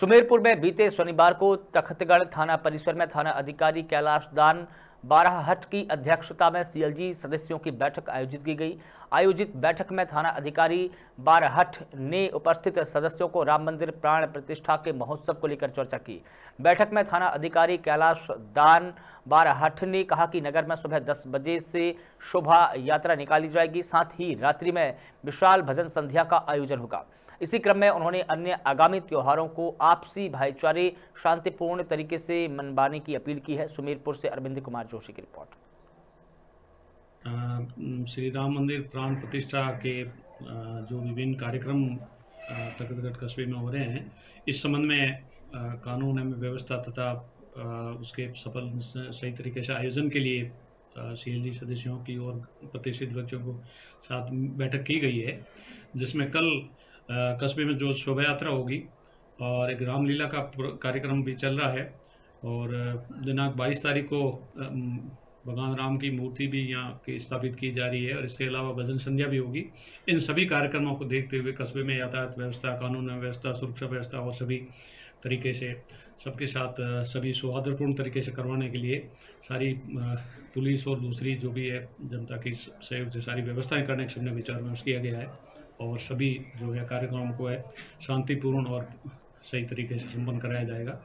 सुमेरपुर में बीते शनिवार को तखतगढ़ थाना परिसर में थाना अधिकारी कैलाश दान बाराहट की अध्यक्षता में सीएलजी सदस्यों की बैठक आयोजित की गई। आयोजित बैठक में थाना अधिकारी बाराहट ने उपस्थित सदस्यों को राम मंदिर प्राण प्रतिष्ठा के महोत्सव को लेकर चर्चा की। बैठक में थाना अधिकारी कैलाश दान बारहट ने कहा कि नगर में सुबह 10 बजे से शोभा यात्रा निकाली जाएगी, साथ ही रात्रि में विशाल भजन संध्या का आयोजन होगा। इसी क्रम में उन्होंने अन्य आगामी त्योहारों को आपसी भाईचारे, शांतिपूर्ण तरीके से मनवाने की अपील की है। सुमेरपुर से अरविंद कुमार जोशी की रिपोर्ट। श्री राम मंदिर प्राण प्रतिष्ठा के जो विभिन्न कार्यक्रम तकतगढ़ कस्बे में हो रहे हैं, इस संबंध में कानून एवं व्यवस्था तथा उसके सफल सही तरीके से आयोजन के लिए सी सदस्यों की और प्रतिष्ठित व्यक्तियों को साथ बैठक की गई है, जिसमें कल कस्बे में जो शोभा यात्रा होगी और एक रामलीला का कार्यक्रम भी चल रहा है और दिनांक 22 तारीख को भगवान राम की मूर्ति भी यहाँ की स्थापित की जा रही है और इसके अलावा भजन संध्या भी होगी। इन सभी कार्यक्रमों को देखते हुए कस्बे में यातायात व्यवस्था, कानून व्यवस्था, सुरक्षा व्यवस्था और सभी तरीके से सबके साथ सभी सौहार्दपूर्ण तरीके से करवाने के लिए सारी पुलिस और दूसरी जो भी है, जनता की सहयोग से सारी व्यवस्थाएँ करने के सबने विचार विमर्श किया गया है और सभी जो है कार्यक्रम को है शांतिपूर्ण और सही तरीके से संपन्न कराया जाएगा।